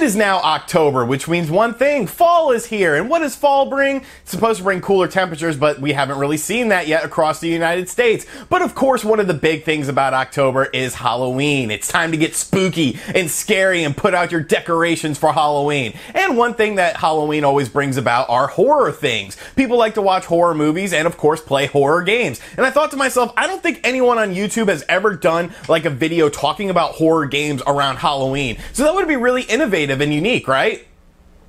It is now October, which means one thing fall is here. And what does fall bring? It's supposed to bring cooler temperatures, but we haven't really seen that yet across the United States. But of course, one of the big things about October is Halloween. It's time to get spooky and scary and put out your decorations for Halloween. And one thing that Halloween always brings about are horror things. People like to watch horror movies and, of course, play horror games. And I thought to myself, I don't think anyone on YouTube has ever done like a video talking about horror games around Halloween. So that would be really innovative innovative and unique, right?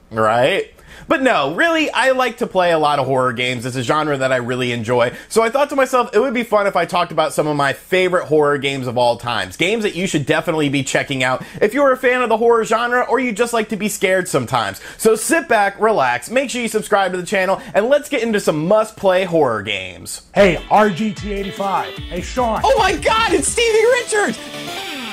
Right? But no, really, I like to play a lot of horror games. It's a genre that I really enjoy. So I thought to myself, it would be fun if I talked about some of my favorite horror games of all times. Games that you should definitely be checking out if you're a fan of the horror genre or you just like to be scared sometimes. So sit back, relax, make sure you subscribe to the channel, and let's get into some must play horror games. Hey, RGT85. Hey, Shawn. Oh my god, it's Stevie Richards!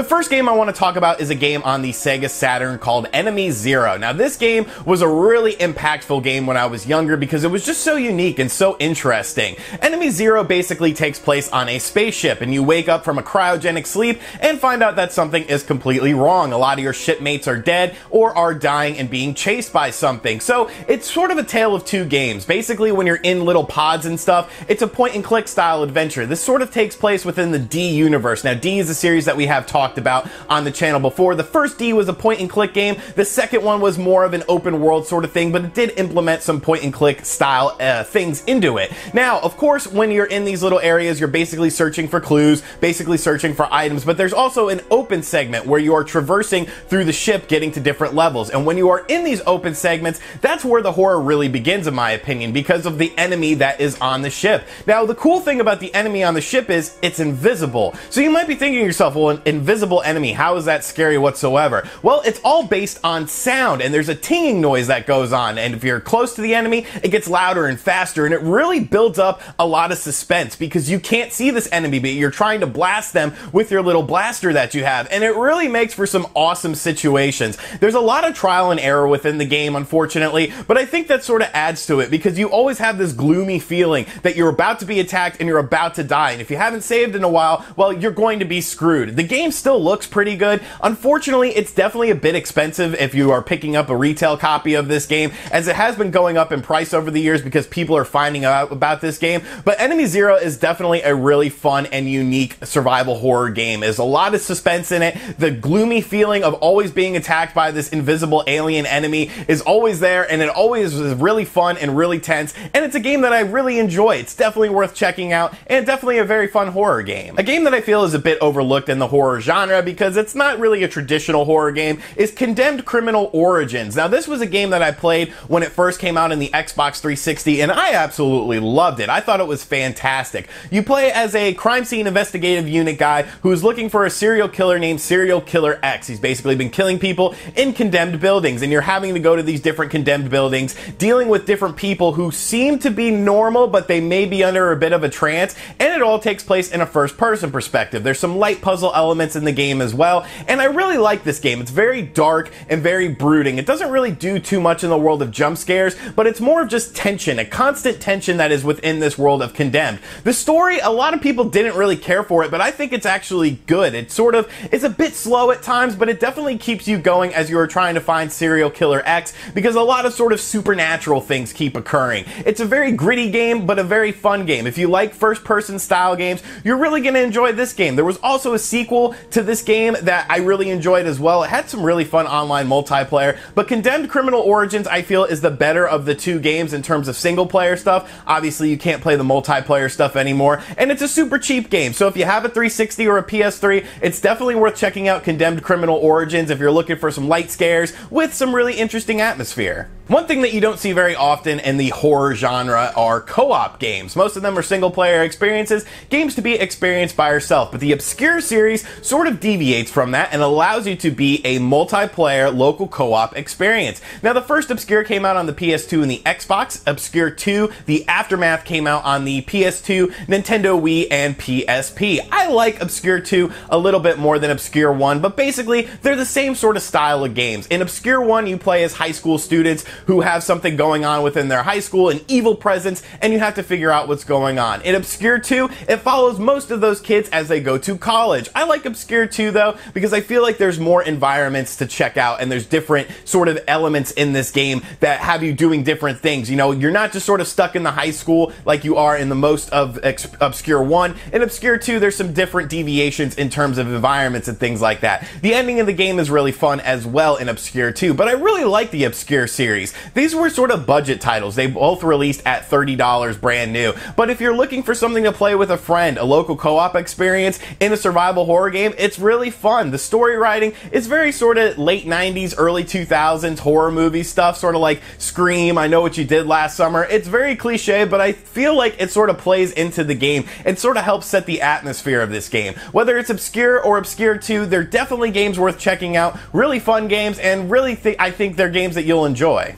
The first game I want to talk about is a game on the Sega Saturn called Enemy Zero. Now, this game was a really impactful game when I was younger because it was just so unique and so interesting. Enemy Zero basically takes place on a spaceship, and you wake up from a cryogenic sleep and find out that something is completely wrong. A lot of your shipmates are dead or are dying and being chased by something. So, it's sort of a tale of two games. Basically, when you're in little pods and stuff, it's a point and click style adventure. This sort of takes place within the D universe. Now, D is a series that we have talked talked about on the channel before. The first D was a point and click game. The second one was more of an open world sort of thing, but it did implement some point and click style uh, things into it. Now, of course, when you're in these little areas, you're basically searching for clues, basically searching for items, but there's also an open segment where you are traversing through the ship getting to different levels. And when you are in these open segments, that's where the horror really begins, in my opinion, because of the enemy that is on the ship. Now, the cool thing about the enemy on the ship is it's invisible. So you might be thinking to yourself, well, an invisible enemy. How is that scary whatsoever? Well, it's all based on sound, and there's a tinging noise that goes on. And if you're close to the enemy, it gets louder and faster, and it really builds up a lot of suspense because you can't see this enemy, but you're trying to blast them with your little blaster that you have. And it really makes for some awesome situations. There's a lot of trial and error within the game, unfortunately, but I think that sort of adds to it because you always have this gloomy feeling that you're about to be attacked and you're about to die. And if you haven't saved in a while, well, you're going to be screwed. The game still looks pretty good. Unfortunately, it's definitely a bit expensive if you are picking up a retail copy of this game, as it has been going up in price over the years because people are finding out about this game. But Enemy Zero is definitely a really fun and unique survival horror game. There's a lot of suspense in it. The gloomy feeling of always being attacked by this invisible alien enemy is always there, and it always is really fun and really tense. And it's a game that I really enjoy. It's definitely worth checking out, and definitely a very fun horror game. A game that I feel is a bit overlooked in the horror genre because it's not really a traditional horror game, is Condemned Criminal Origins. Now, this was a game that I played when it first came out in the Xbox 360, and I absolutely loved it. I thought it was fantastic. You play as a crime scene investigative unit guy who is looking for a serial killer named Serial Killer X. He's basically been killing people in condemned buildings, and you're having to go to these different condemned buildings, dealing with different people who seem to be normal, but they may be under a bit of a trance, and it all takes place in a first person perspective. There's some light puzzle elements in the game as well, and I really like this game. It's very dark and very brooding. It doesn't really do too much in the world of jump scares, but it's more of just tension, a constant tension that is within this world of Condemned. The story, a lot of people didn't really care for it, but I think it's actually good. It sort of is a bit slow at times, but it definitely keeps you going as you are trying to find Serial Killer X because a lot of sort of supernatural things keep occurring. It's a very gritty game, but a very fun game. If you like first person style games, you're really going to enjoy this game. There was also a sequel to this game that I really enjoyed as well. It had some really fun online multiplayer, but Condemned Criminal Origins, I feel, is the better of the two games in terms of single player stuff. Obviously, you can't play the multiplayer stuff anymore, and it's a super cheap game. So if you have a 360 or a PS3, it's definitely worth checking out Condemned Criminal Origins if you're looking for some light scares with some really interesting atmosphere. One thing that you don't see very often in the horror genre are co-op games. Most of them are single player experiences, games to be experienced by yourself, but the Obscure series sort of deviates from that and allows you to be a multiplayer local co-op experience. Now the first Obscure came out on the PS2 and the Xbox, Obscure 2, the Aftermath came out on the PS2, Nintendo Wii, and PSP. I like Obscure 2 a little bit more than Obscure 1, but basically they're the same sort of style of games. In Obscure 1 you play as high school students who have something going on within their high school, an evil presence, and you have to figure out what's going on. In Obscure 2, it follows most of those kids as they go to college. I like Obscure 2 though, because I feel like there's more environments to check out and there's different sort of elements in this game that have you doing different things. You know, you're not just sort of stuck in the high school like you are in the most of Obscure 1. In Obscure 2, there's some different deviations in terms of environments and things like that. The ending of the game is really fun as well in Obscure 2, but I really like the Obscure series. These were sort of budget titles. They both released at $30 brand new. But if you're looking for something to play with a friend, a local co-op experience in a survival horror game, it's really fun. The story writing is very sort of late 90s, early 2000s horror movie stuff, sort of like Scream, I Know What You Did Last Summer. It's very cliche, but I feel like it sort of plays into the game and sort of helps set the atmosphere of this game. Whether it's Obscure or Obscure 2, they're definitely games worth checking out. Really fun games, and really th- I think they're games that you'll enjoy.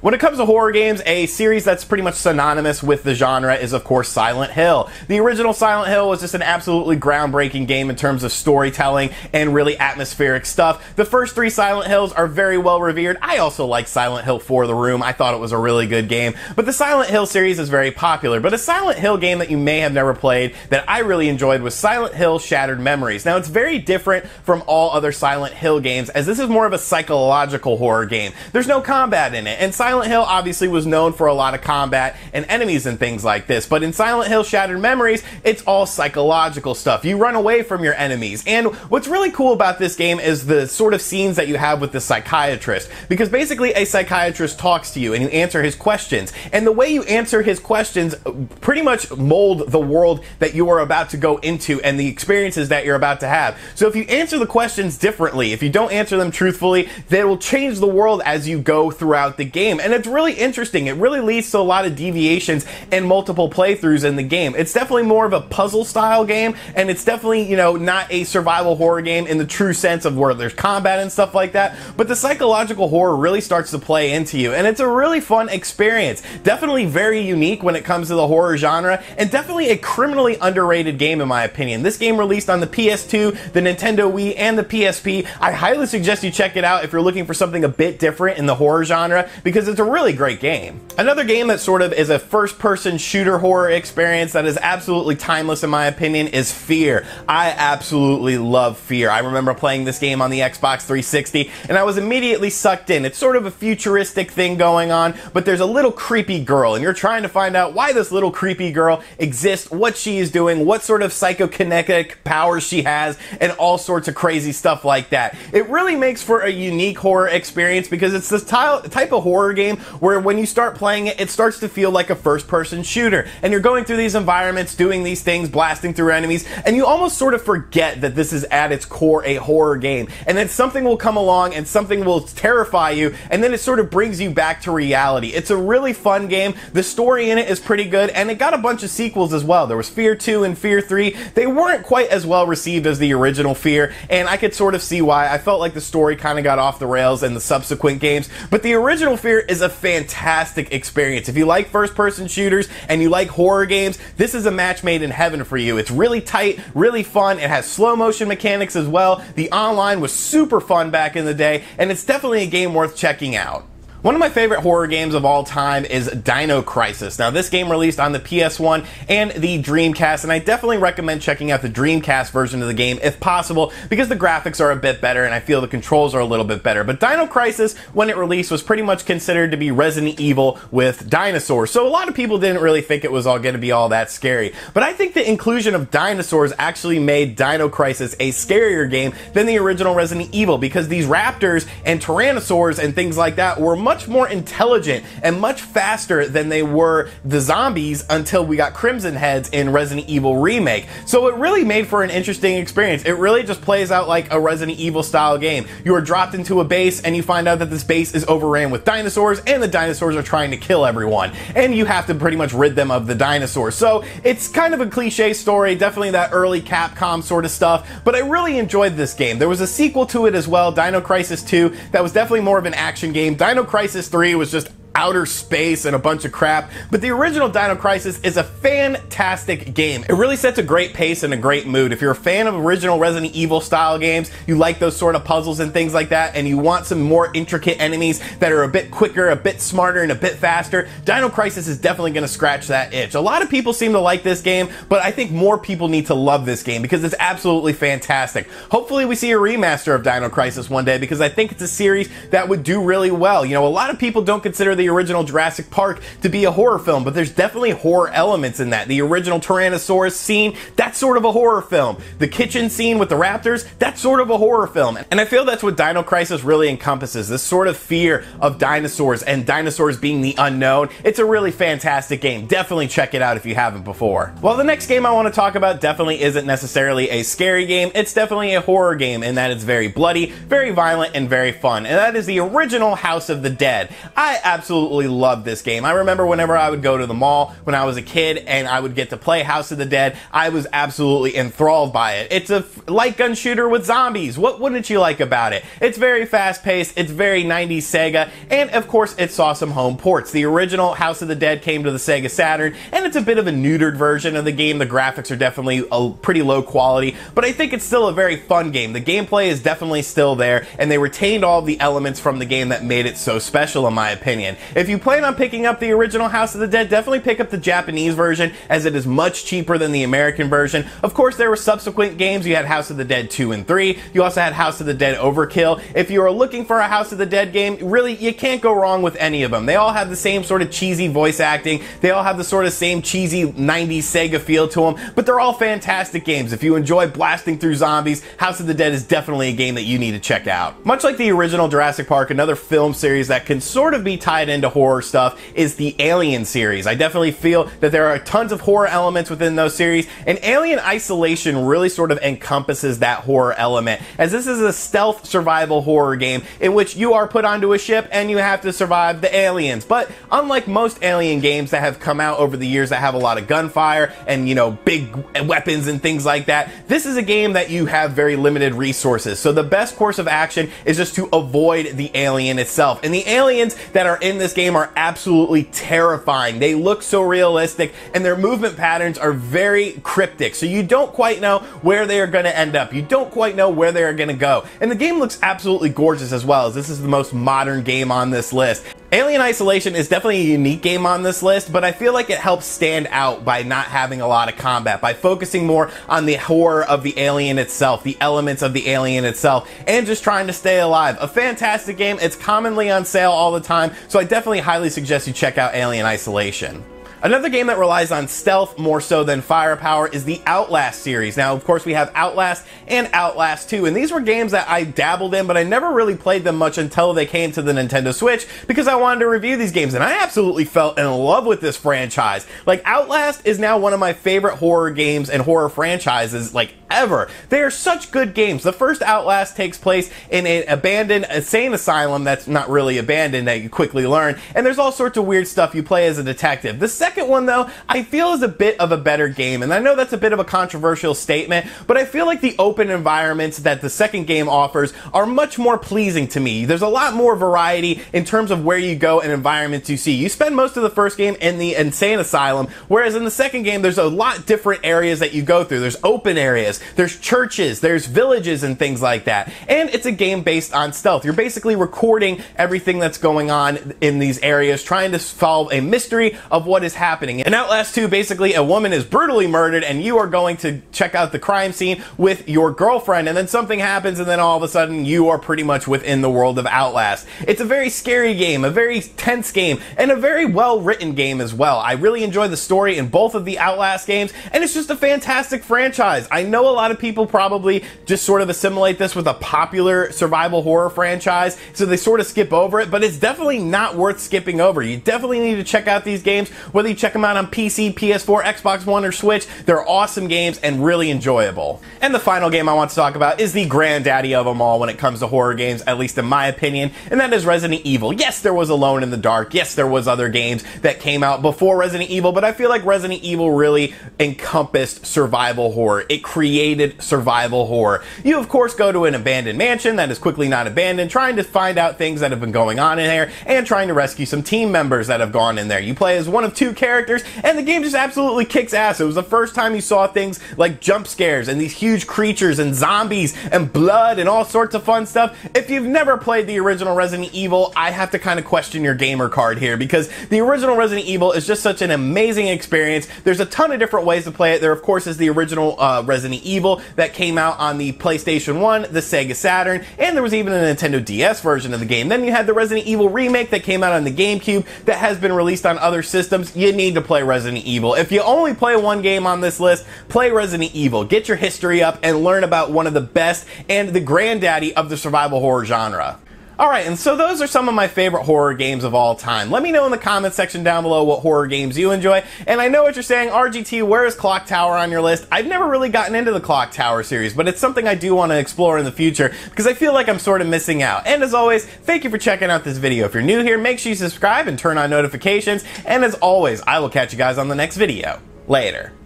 When it comes to horror games, a series that's pretty much synonymous with the genre is, of course, Silent Hill. The original Silent Hill was just an absolutely groundbreaking game in terms of storytelling and really atmospheric stuff. The first three Silent Hills are very well revered. I also like Silent Hill 4 The Room. I thought it was a really good game. But the Silent Hill series is very popular. But a Silent Hill game that you may have never played that I really enjoyed was Silent Hill Shattered Memories. Now, it's very different from all other Silent Hill games as this is more of a psychological horror game. There's no combat in it. And Silent Hill obviously was known for a lot of combat and enemies and things like this, but in Silent Hill Shattered Memories, it's all psychological stuff. You run away from your enemies. And what's really cool about this game is the sort of scenes that you have with the psychiatrist, because basically a psychiatrist talks to you and you answer his questions. And the way you answer his questions pretty much mold the world that you are about to go into and the experiences that you're about to have. So if you answer the questions differently, if you don't answer them truthfully, they will change the world as you go throughout the game. And it's really interesting. It really leads to a lot of deviations and multiple playthroughs in the game. It's definitely more of a puzzle style game, and it's definitely, you know, not a survival horror game in the true sense of where there's combat and stuff like that. But the psychological horror really starts to play into you, and it's a really fun experience. Definitely very unique when it comes to the horror genre, and definitely a criminally underrated game in my opinion. This game released on the PS2, the Nintendo Wii, and the PSP. I highly suggest you check it out if you're looking for something a bit different in the horror genre because it's a really great game. Another game that sort of is a first person shooter horror experience that is absolutely timeless in my opinion is Fear. I absolutely love Fear. I remember playing this game on the Xbox 360 and I was immediately sucked in. It's sort of a futuristic thing going on, but there's a little creepy girl and you're trying to find out why this little creepy girl exists, what she is doing, what sort of psychokinetic powers she has, and all sorts of crazy stuff like that. It really makes for a unique horror experience because it's this type of horror game where when you start playing it, it starts to feel like a first person shooter. And you're going through these environments, doing these things, blasting through enemies, and you almost sort of forget that this is at its core a horror game. And then something will come along and something will terrify you, and then it sort of brings you back to reality. It's a really fun game. The story in it is pretty good, and it got a bunch of sequels as well. There was Fear 2 and Fear 3. They weren't quite as well received as the original Fear, and I could sort of see why. I felt like the story kind of got off the rails in the subsequent games, but the original Fear is a fantastic experience. If you like first person shooters and you like horror games, this is a match made in heaven for you. It's really tight, really fun. It has slow motion mechanics as well. The online was super fun back in the day, and it's definitely a game worth checking out. One of my favorite horror games of all time is Dino Crisis. Now, this game released on the PS1 and the Dreamcast, and I definitely recommend checking out the Dreamcast version of the game if possible because the graphics are a bit better and I feel the controls are a little bit better. But Dino Crisis, when it released, was pretty much considered to be Resident Evil with dinosaurs. So a lot of people didn't really think it was all going to be all that scary. But I think the inclusion of dinosaurs actually made Dino Crisis a scarier game than the original Resident Evil because these raptors and tyrannosaurs and things like that were much more intelligent and much faster than they were the zombies until we got Crimson Heads in Resident Evil Remake. So it really made for an interesting experience. It really just plays out like a Resident Evil style game. You are dropped into a base and you find out that this base is overran with dinosaurs and the dinosaurs are trying to kill everyone. And you have to pretty much rid them of the dinosaurs. So it's kind of a cliche story, definitely that early Capcom sort of stuff, but I really enjoyed this game. There was a sequel to it as well, Dino Crisis 2, that was definitely more of an action game. Dino Crisis 3 was just outer space and a bunch of crap, but the original Dino Crisis is a fantastic game. It really sets a great pace and a great mood. If you're a fan of original Resident Evil style games, you like those sort of puzzles and things like that, and you want some more intricate enemies that are a bit quicker, a bit smarter, and a bit faster, Dino Crisis is definitely going to scratch that itch. A lot of people seem to like this game, but I think more people need to love this game because it's absolutely fantastic. Hopefully we see a remaster of Dino Crisis one day because I think it's a series that would do really well. You know, a lot of people don't consider the original Jurassic Park to be a horror film, but there's definitely horror elements in that. The original Tyrannosaurus scene, that's sort of a horror film. The kitchen scene with the raptors, that's sort of a horror film. And I feel that's what Dino Crisis really encompasses this sort of fear of dinosaurs and dinosaurs being the unknown. It's a really fantastic game. Definitely check it out if you haven't before. Well, the next game I want to talk about definitely isn't necessarily a scary game, it's definitely a horror game in that it's very bloody, very violent, and very fun. And that is the original House of the Dead. I absolutely absolutely loved this game. I remember whenever I would go to the mall when I was a kid and I would get to play House of the Dead, I was absolutely enthralled by it. It's a light gun shooter with zombies. What wouldn't you like about it? It's very fast paced, it's very 90s Sega, and of course it saw some home ports. The original House of the Dead came to the Sega Saturn, and it's a bit of a neutered version of the game. The graphics are definitely a pretty low quality, but I think it's still a very fun game. The gameplay is definitely still there, and they retained all the elements from the game that made it so special in my opinion. If you plan on picking up the original House of the Dead, definitely pick up the Japanese version as it is much cheaper than the American version. Of course, there were subsequent games. You had House of the Dead 2 and 3. You also had House of the Dead Overkill. If you are looking for a House of the Dead game, really, you can't go wrong with any of them. They all have the same sort of cheesy voice acting. They all have the sort of same cheesy 90s Sega feel to them, but they're all fantastic games. If you enjoy blasting through zombies, House of the Dead is definitely a game that you need to check out. Much like the original Jurassic Park, another film series that can sort of be tied into horror stuff is the Alien series. I definitely feel that there are tons of horror elements within those series, and Alien Isolation really sort of encompasses that horror element, as this is a stealth survival horror game in which you are put onto a ship and you have to survive the aliens. But unlike most Alien games that have come out over the years that have a lot of gunfire and, you know, big weapons and things like that, this is a game that you have very limited resources. So the best course of action is just to avoid the alien itself. And the aliens that are in this game are absolutely terrifying. They look so realistic and their movement patterns are very cryptic. So you don't quite know where they are going to end up. You don't quite know where they are going to go. And the game looks absolutely gorgeous as well as this is the most modern game on this list. Alien Isolation is definitely a unique game on this list, but I feel like it helps stand out by not having a lot of combat, by focusing more on the horror of the alien itself, the elements of the alien itself, and just trying to stay alive. A fantastic game. It's commonly on sale all the time, so I definitely highly suggest you check out Alien Isolation. Another game that relies on stealth more so than firepower is the Outlast series. Now, of course, we have Outlast and Outlast 2, and these were games that I dabbled in, but I never really played them much until they came to the Nintendo Switch because I wanted to review these games, and I absolutely fell in love with this franchise. Like, Outlast is now one of my favorite horror games and horror franchises, like, ever. They are such good games. The first Outlast takes place in an abandoned insane asylum that's not really abandoned, that you quickly learn, and there's all sorts of weird stuff you play as a detective. The second one, though, I feel is a bit of a better game, and I know that's a bit of a controversial statement, but I feel like the open environments that the second game offers are much more pleasing to me. There's a lot more variety in terms of where you go and environments you see. You spend most of the first game in the insane asylum, whereas in the second game, there's a lot different areas that you go through. There's open areas, there's churches, there's villages, and things like that. And it's a game based on stealth. You're basically recording everything that's going on in these areas, trying to solve a mystery of what is happening. In Outlast 2, basically, a woman is brutally murdered, and you are going to check out the crime scene with your girlfriend, and then something happens, and then all of a sudden, you are pretty much within the world of Outlast. It's a very scary game, a very tense game, and a very well written game as well. I really enjoy the story in both of the Outlast games, and it's just a fantastic franchise. I know a lot of people probably just sort of assimilate this with a popular survival horror franchise, so they sort of skip over it, but it's definitely not worth skipping over. You definitely need to check out these games, whether you check them out on PC, PS4, Xbox One, or Switch. They're awesome games and really enjoyable. And the final game I want to talk about is the granddaddy of them all when it comes to horror games, at least in my opinion, and that is Resident Evil. Yes, there was Alone in the Dark. Yes, there was other games that came out before Resident Evil, but I feel like Resident Evil really encompassed survival horror. It created survival horror. You, of course, go to an abandoned mansion that is quickly not abandoned, trying to find out things that have been going on in there and trying to rescue some team members that have gone in there. You play as one of two characters, and the game just absolutely kicks ass. It was the first time you saw things like jump scares and these huge creatures and zombies and blood and all sorts of fun stuff. If you've never played the original Resident Evil, I have to kind of question your gamer card here because the original Resident Evil is just such an amazing experience. There's a ton of different ways to play it. There, of course, is the original uh, Resident Evil that came out on the PlayStation 1, the Sega Saturn, and there was even a Nintendo DS version of the game. Then you had the Resident Evil remake that came out on the GameCube that has been released on other systems. You need to play Resident Evil. If you only play one game on this list, play Resident Evil. Get your history up and learn about one of the best and the granddaddy of the survival horror genre. Alright, and so those are some of my favorite horror games of all time. Let me know in the comments section down below what horror games you enjoy. And I know what you're saying, RGT, where is Clock Tower on your list? I've never really gotten into the Clock Tower series, but it's something I do want to explore in the future because I feel like I'm sort of missing out. And as always, thank you for checking out this video. If you're new here, make sure you subscribe and turn on notifications. And as always, I will catch you guys on the next video. Later.